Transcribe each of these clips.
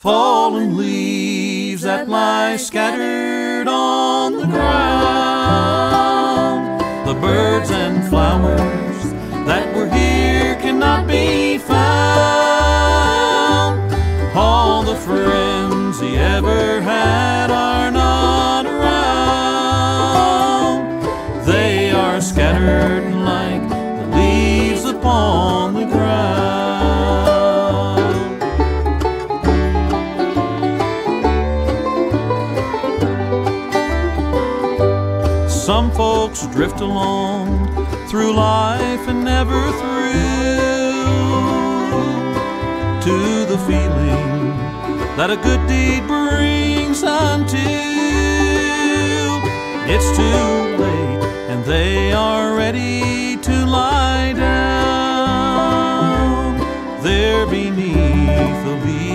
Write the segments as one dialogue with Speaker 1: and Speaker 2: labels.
Speaker 1: Fallen leaves that lie scattered on Some folks drift along through life and never through to the feeling that a good deed brings until it's too late and they are ready to lie down. There beneath the leaves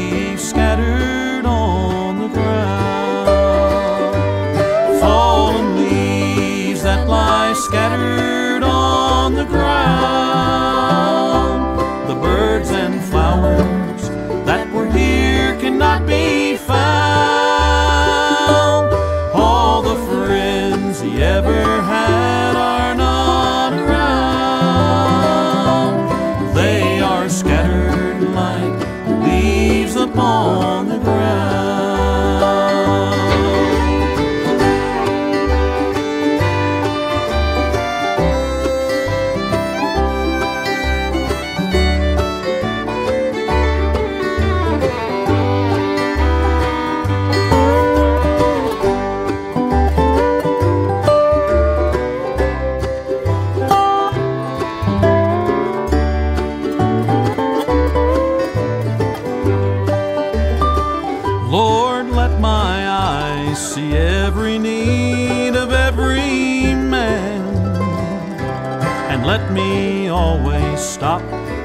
Speaker 1: leaves see every need of every man. And let me always stop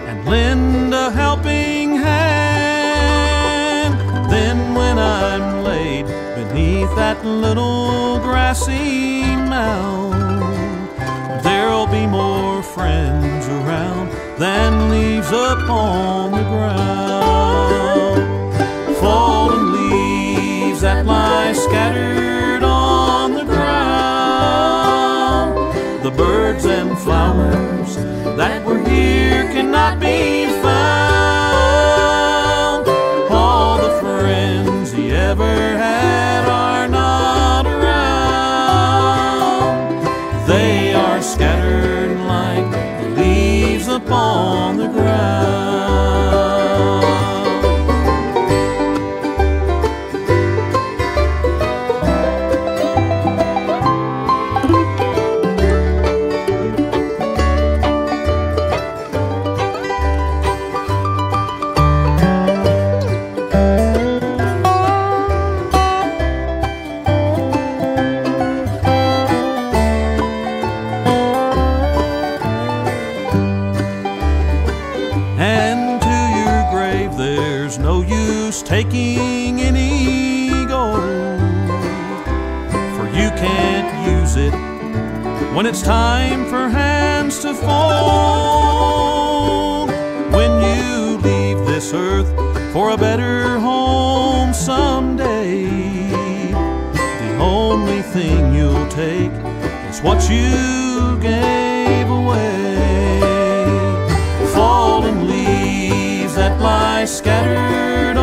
Speaker 1: and lend a helping hand. Then, when I'm laid beneath that little grassy mound, there'll be more friends around than leaves upon the ground that were here cannot be found. All the friends he ever had are not around. They are scattered like the leaves upon the ground. Taking any gold, for you can't use it when it's time for hands to fold. When you leave this earth for a better home someday, the only thing you'll take is what you gave away fallen leaves that lie scattered